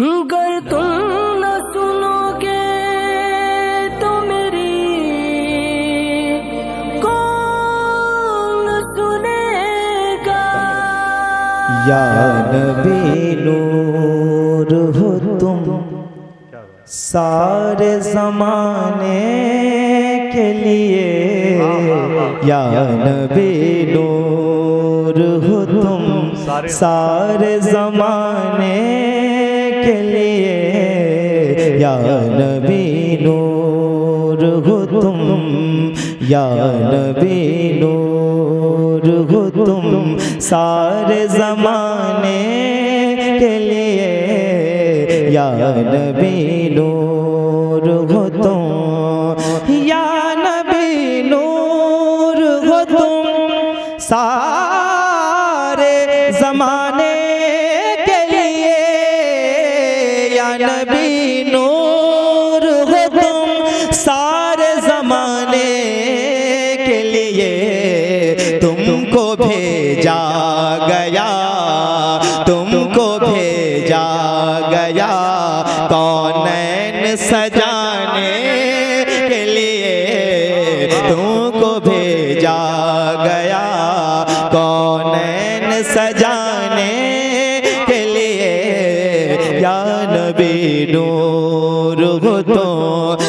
गर तुम न सुनोगे तो मेरी कौन सुनेगा? या नबी हो तुम सारे जमाने के लिए। या नबी हो तुम सारे जमाने के लिए या नबी नूर हो तुम, या नबी नूर हो तुम, सारे जमाने के लिए या नबी नूर हो तुम, या नबी नूर हो तुम, सारे नूर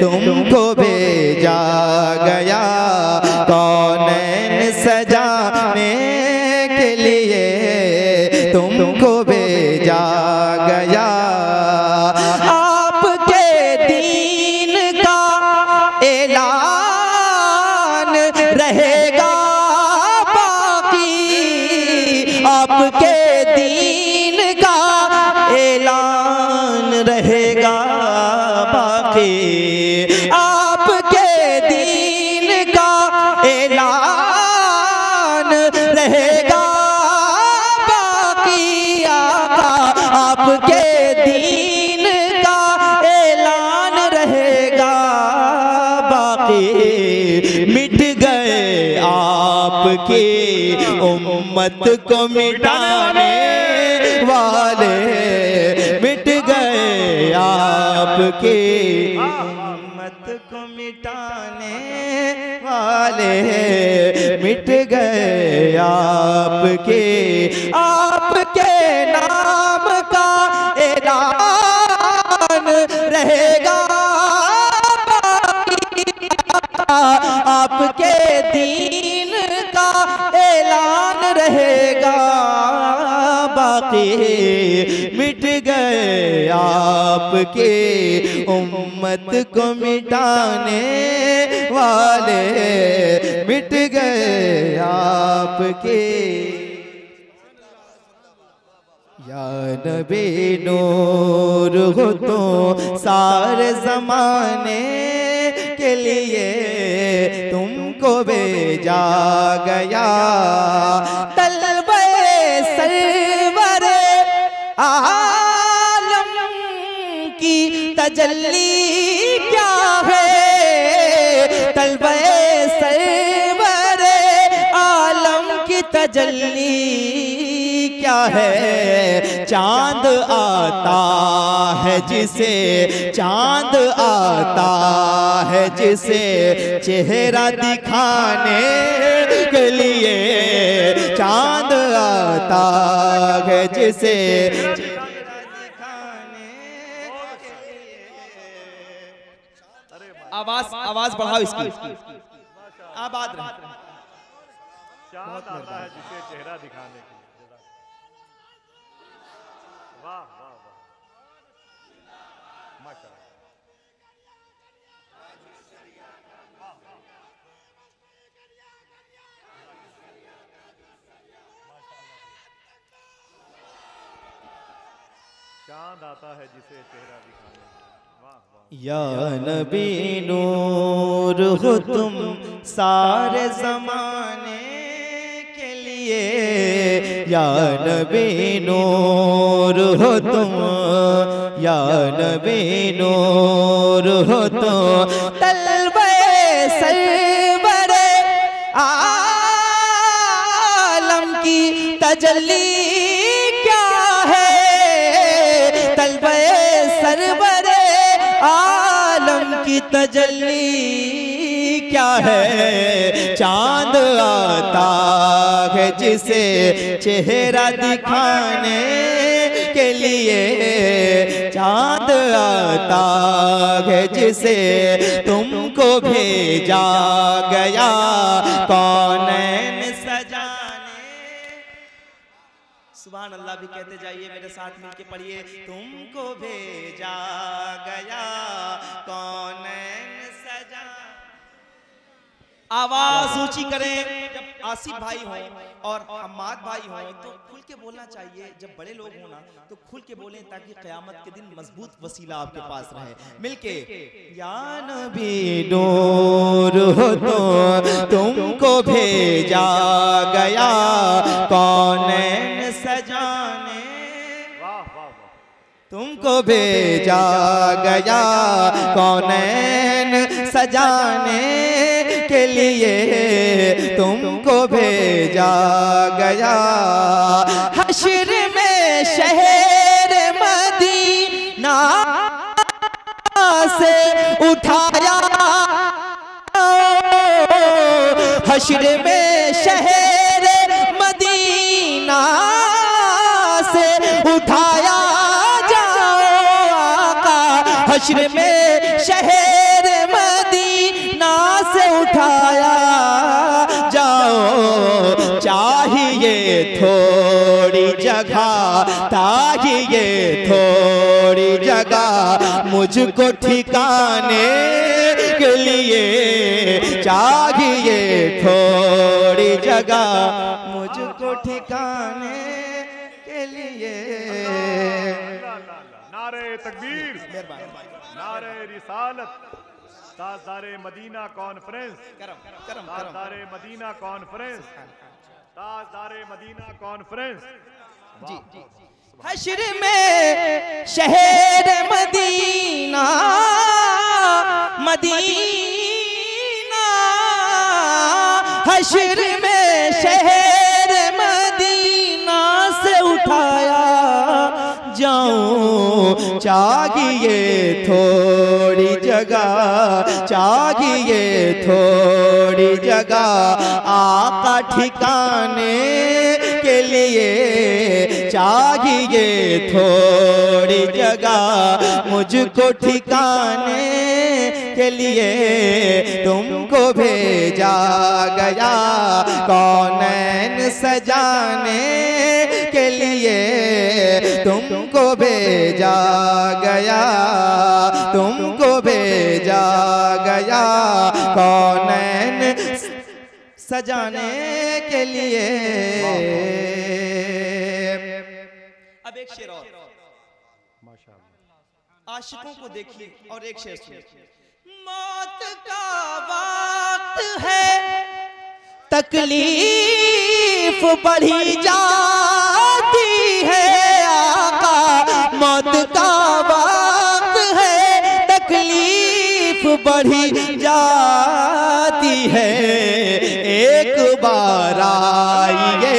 तुमको भेजा उम्मत को मिटाने वाले मिट गए आपके। उम्मत को मिटाने वाले मिट गए आपके। आपके नाम का ऐलान रहेगा। आपके दीन रहेगा बाकी मिट गए आपके उम्मत को मिटाने वाले, मिट गए आपके। नबी नूर हो तो सारे जमाने के लिए तुमको भेजा गया। तलबे सरवर आलम की तजल्ली क्या है? तलबे सरवर आलम की तजल्ली क्या है? चाँद आता है जिसे चाँद आता है जिसे चेहरा दिखाने के लिए चाँद आता है जिसे आवाज़ आवाज़ बढ़ाओ इसकी। आबाद चाँद आता है जिसे चेहरा दिखाने चाँद आता है जिसे चेहरा दिखाने। या नबी नूर हो तुम सारे जमाने के लिए। या नबी नूर हो तुम, या नबी नूर हो तुम। तजल्ली क्या है? चाँद आता है जिसे चेहरा दिखाने के लिए। चाँद आता है जिसे तुमको भेजा गया। भी कहते जाइए, मेरे साथ मिलके पढ़िए, तुमको भेजा गया, कौन सजा? आवाज़ ऊँची करें आसिफ भाई हो और हमाद भाई हो तो खुल के बोलना चाहिए जब बड़े लोग हो ना तो खुल के बोलें ताकि कयामत के दिन मज़बूत वसीला आपके पास रहे। मिलके या नबी नूर हो तो तुमको भेजा गया कौन सजाने? तुमको भेजा गया कौन सजाने के लिए तुमको भेजा गया। हशर में शहर मदीना से उठाया। हशर में शहर मदीना से उठाया जाओ आका। हशर में शहर थोड़ी जगह चाहिए थोड़ी जगह मुझको ठिकाने के लिए चाहिए थोड़ी जगह मुझको ठिकाने के लिए। नारे तकबीर नारे रिसालत ताजदारे मदीना कॉन्फ्रेंस ताजदारे मदीना कॉन्फ्रेंस ताजदारे मदीना कॉन्फ्रेंस जी हशर में शहर मदीना मदीना। हशर में शहर मदीना से उठाया जाऊँ चाहिए थोड़ी जगह चाहिए थोड़ी जगह आका ठिकाने के लिए चाहिए थोड़ी जगह मुझको ठिकाने के लिए तुमको भेजा गया। कौन सजाने के लिए तुमको भेजा गया। तुमको भेजा गया, कौनैन सजाने के लिए? अब एक शेर और। आशिकों को देखिए और एक शेर सुनिए। मौत का वक्त है, तकलीफ़ बढ़ी जाती है आका। मौत का बढ़ी जाती है। एक बार आइए,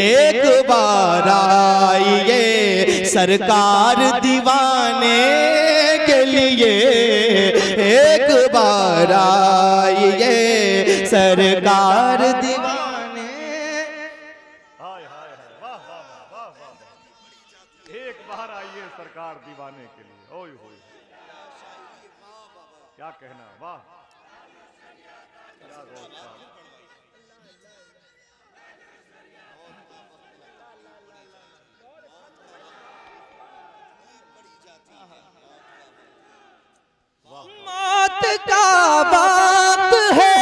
एक बार आइए, सरकार दीवाने के लिए। एक बार आइए, सरकार दीवाने। एक बार आइए, सरकार दीवाने के लिए। क्या कहना वाह। मौत का वक्त है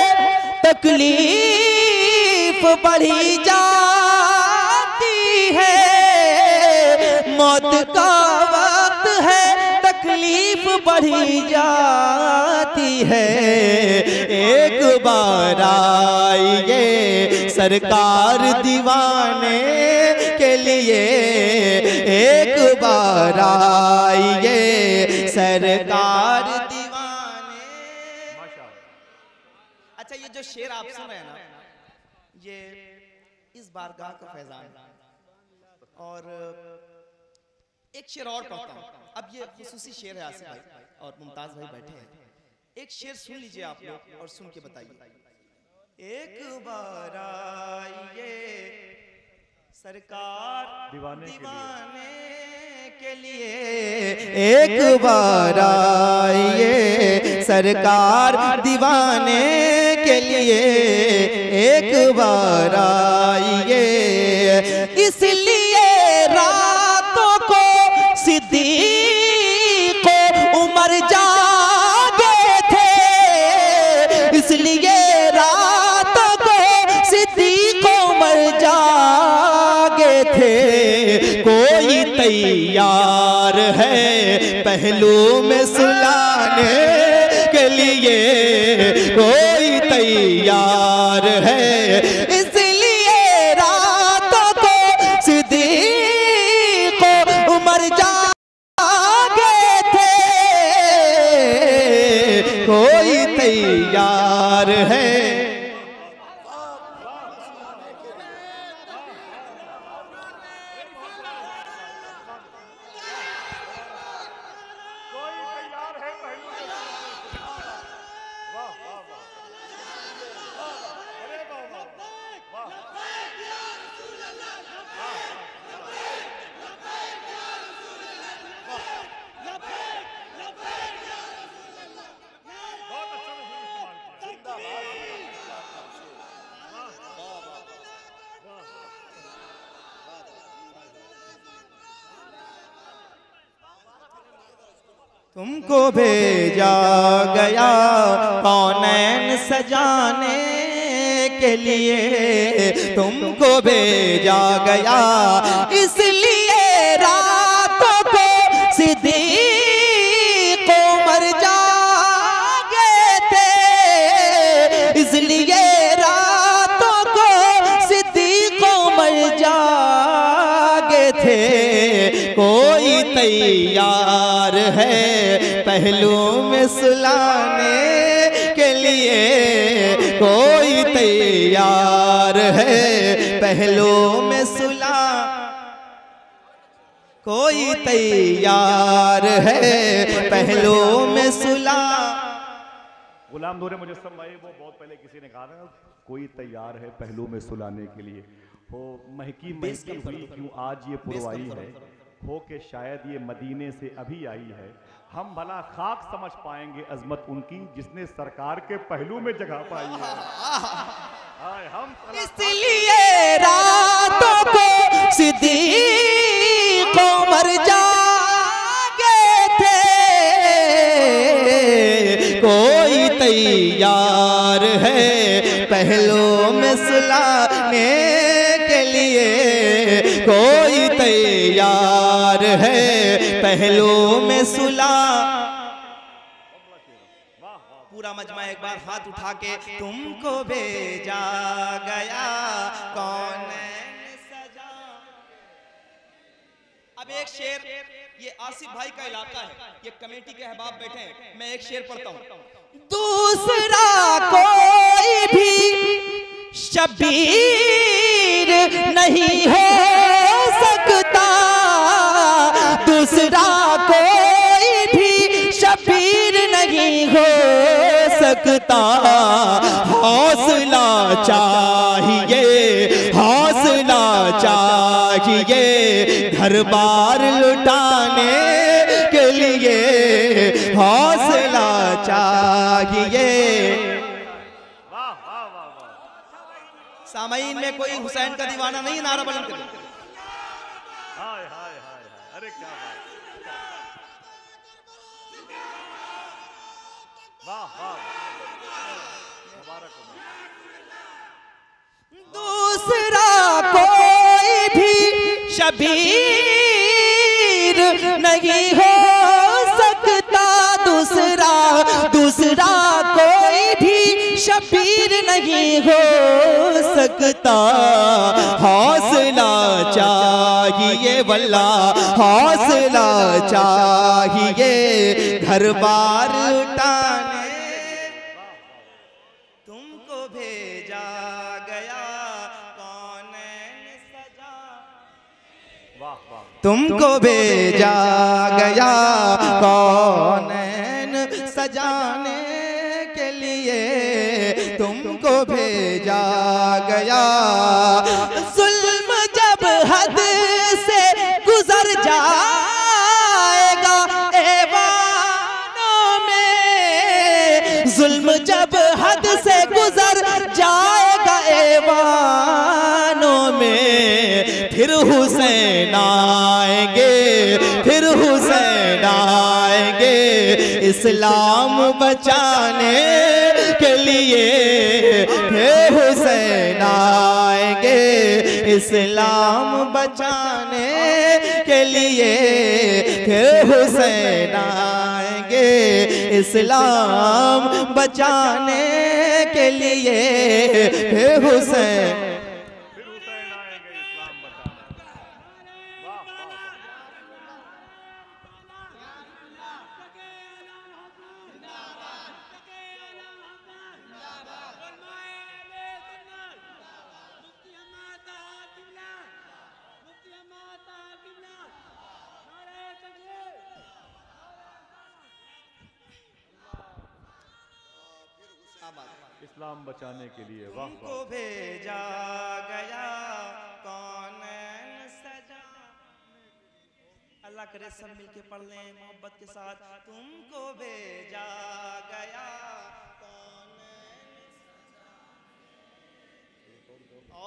तकलीफ़ बढ़ी जाती है। मौत का बढ़ी जाती है। एक बार आइए सरकार दीवाने के लिए। एक बार आइए सरकार दीवाने। अच्छा ये जो शेर आप सुन रहे हैं ना, ये इस बारगाह का फैजान। और एक शेर और पढ़ता हूँ। अब ये खसूसी शेर है आसिफ भाई और मुमताज़ भाई बैठे हैं। एक शेर सुन लीजिए आप लोग और सुन के बताइए। एक बार आइए सरकार दीवाने के लिए। दीवाने के लिए। एक बार आइए सरकार दीवाने के लिए। एक बार आइए। इसलिए यार है कोई तैयार है पहलू में वाह वाह वाह अरे वाह वाह वाह बहुत अच्छा लफ्ज़ इस्तेमाल किया तुमको भेजा गया। कौनैन सजाने के लिए तुमको भेजा गया। इसलिए तैयार है पहलू में सुला। गुलाम नूर मुजस्सम भाई वो बहुत पहले किसी ने कहा था कोई तैयार है पहलू में सुलाने के लिए। हो महकी महकी हुई क्यों आज ये पुरवाई है? हो के शायद ये मदीने से अभी आई है। हम भला खाक समझ पाएँगे अजमत उनकी जिसने सरकार के पहलू में जगह पाई है। हम इसलिए रातों को सिद्दीक उमर जागे थे। कोई तैयार है पहलू में सुलाने के लिए। कोई तैयार है पहलू में सुला पूरा मजमा एक बार हाथ उठा के, तुमको भेजा गया कौन सजा अब एक शेर, ये आसिफ भाई का इलाका है, ये कमेटी के अहबाब बैठे हैं, मैं एक शेर पढ़ता हूँ। दूसरा कोई भी शबीर नहीं हो सकता। दूसरा कोई भी शबीर नहीं हो सकता। हौसला चाहिए घर बार लुटाने के लिए हौसला चाहिए। वाह वाह वाह वाह सामईन में कोई हुसैन का दीवाना नहीं नारा बुलंद करें हाय हाय हाय हाय। अरे क्या बात वाह वाह मुबारक हो दूसरा भी शबीर नहीं हो सकता दूसरा दूसरा कोई भी शबीर नहीं हो सकता। हौसला चाहिए वल्ला हौसला चाहिए घर बार तुमको भेजा गया। कौन सजाने के लिए तुमको भेजा गया। हुसैन आएँगे, फिर हुसैन आएँगे। इस्लाम बचाने के लिए फिर हुसैन आएँगे। इस्लाम बचाने के लिए फिर हुसैन आएँगे। इस्लाम बचाने के लिए फिर हुसैन फिर हुसैन आएँगे इस्लाम बचाने वाह वाह वाह इस्लाम बचाने के लिए वाह तुमको भेजा गया कौन सजा? अल्लाह करे सब मिलके पढ़ लें मोहब्बत के साथ। तुमको भेजा गया कौन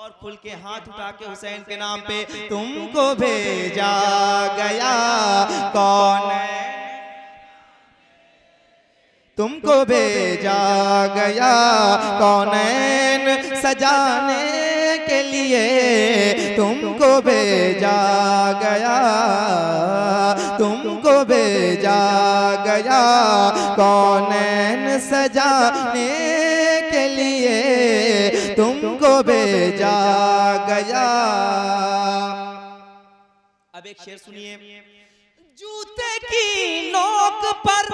और खुल के हाथ उठा के हुसैन के नाम पे तुमको भेजा गया कौन तुमको भेजा गया। कौनैन सजाने के लिए तुमको भेजा गया। तुमको भेजा गया। कौनैन सजाने के लिए तुमको भेजा गया। अब एक शेर सुनिए। जूते की नोक पर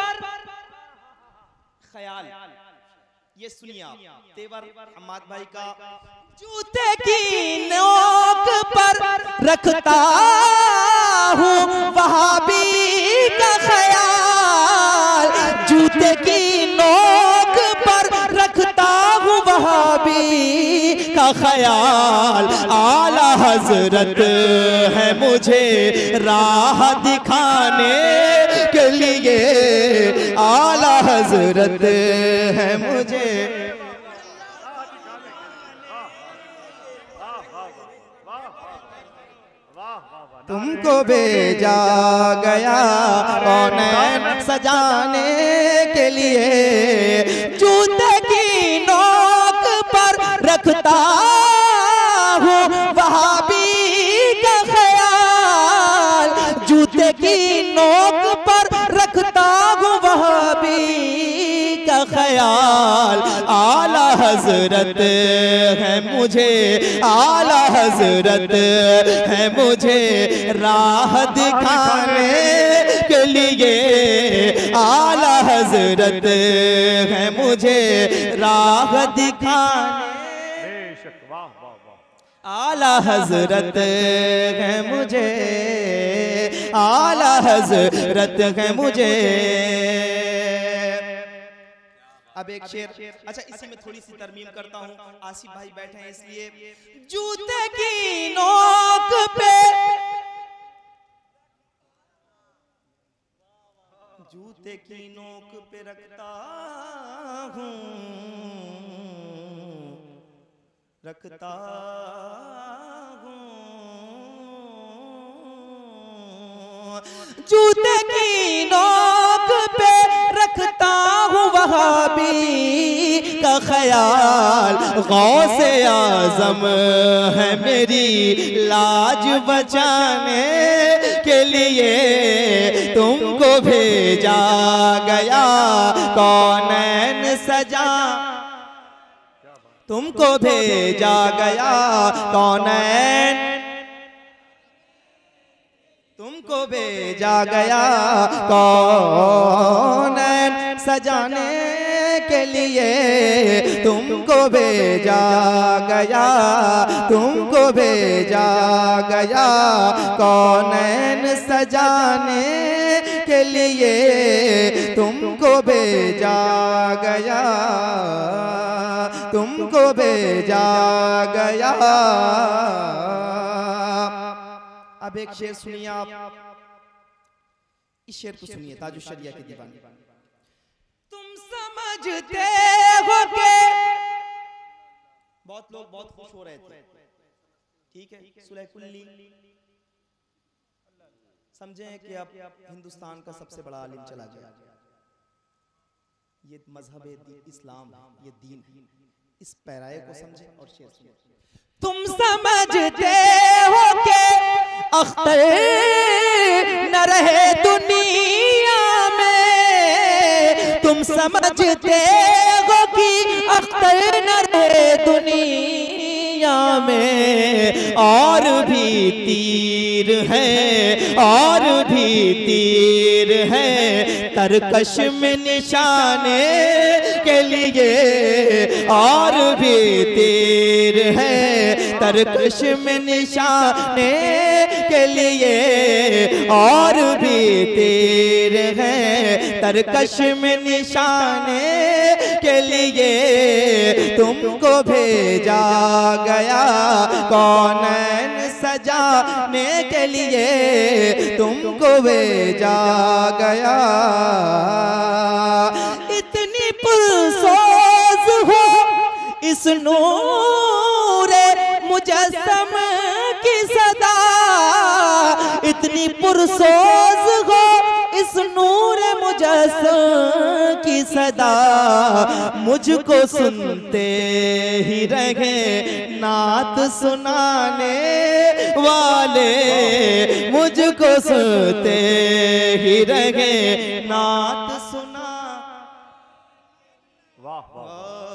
ख्याल। ये सुनिए आप तेवर हमाद भाई का जूते की नोक पर रखता हूँ वहाबी का ख्याल। जूते की नोक वहाबी का ख्याल आला हज़रत है मुझे राह दिखाने के लिए। आला हज़रत है मुझे। तुमको भेजा गया कौन सजाने के लिए। ख्याल आला हज़रत है मुझे आला हज़रत है मुझे राह दिखाने के लिए। आला हज़रत है मुझे राह दिखाने। आला हज़रत है मुझे आला हज़रत है मुझे। अब एक शेर। अच्छा इसी में थोड़ी सी तरमीम करता हूँ। आसिफ भाई बैठे हैं इसलिए जूते की नोक पे। जूते की नोक पे रखता हूँ। रखता हूँ। जूते की नोक का ख्याल गौ से आज़म है मेरी लाज बचाने के लिए। तुमको भेजा गया कौन सजा? तुमको भेजा गया कौन तुमको भेजा गया कौन सजाने? के लिए तुमको भेजा गया, तुमको भेजा गया। कौन सजाने के लिए तुमको भेजा गया, तुमको भेजा गया। अब एक शेर सुनिए आप। इस शेर को सुनिए ताजु शरिया के दीवाने। समझते हो के बहुत लोग बहुत खुश हो रहे थे। ठीक है? सुलह कुल्ली समझे कि अब हिंदुस्तान का सबसे बड़ा आलिम चला गया। ये मज़हब है इस्लाम ये दीन है। इस पैराए को समझे और शेर सुनिए तुम समझते हो के अख्तर न रहे दुनिया समझते हो कि अख्तर न रहे दुनिया में। और भी तीर है, और भी तीर है। तरकश में निशाने के लिए और भी तीर है। तरकश में निशाने लिए और भी तीर है। तरकश में निशाने के लिए तुमको भेजा गया। कौन सजाने के लिए तुमको भेजा गया। इतनी पुरसोज हो इस नूर मुजस्सम इतनी पुरसोज हो इस नूर मुजस्सम की सदा। मुझको सुनते ही रहे नात सुनाने वाले। मुझको सुनते ही रहे नात सुना। वाह वाह